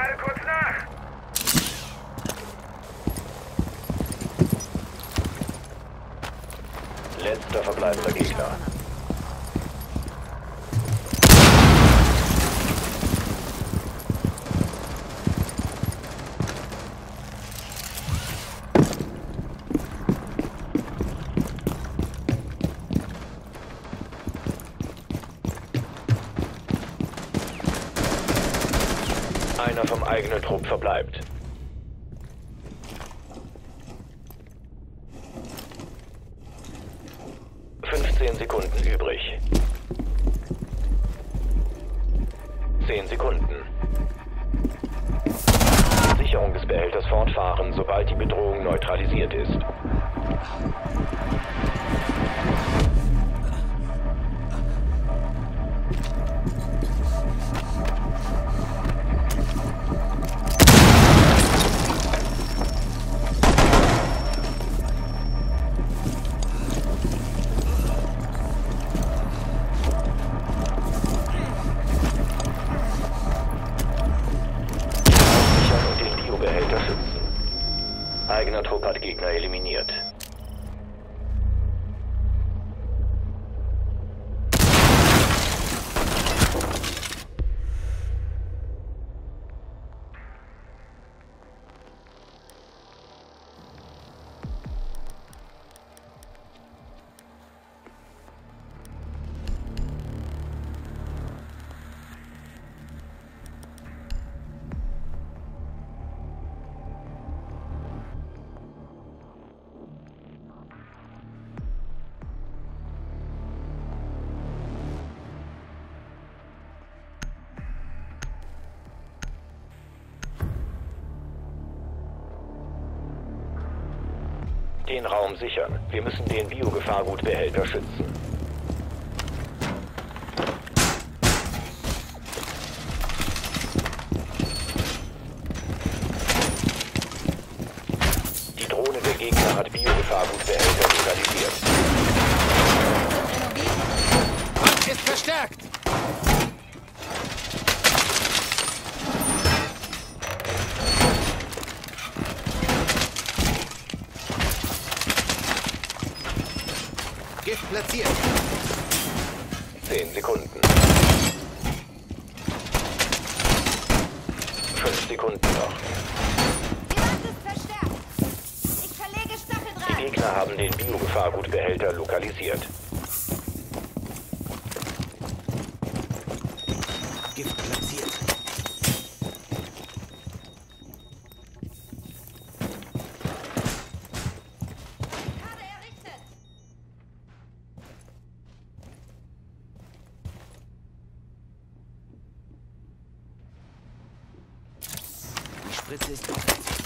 lade kurz nach. Letzter verbleibender Gegner. Einer vom eigenen Trupp verbleibt. Fünfzehn Sekunden übrig. Zehn Sekunden. Sicherung des Behälters fortfahren, sobald die Bedrohung neutralisiert ist. Eigener Trupp hat Gegner eliminiert. Den Raum sichern. Wir müssen den Biogefahrgutbehälter schützen. Die Drohne der Gegner hat Biogefahrgutbehälter lokalisiert. Front ist verstärkt! Gift platziert. Zehn Sekunden. Fünf Sekunden noch. Die Wand ist verstärkt. Ich verlege Die Stacheldraht. Gegner haben den Biogefahrgutbehälter lokalisiert. Die Spritze ist offen.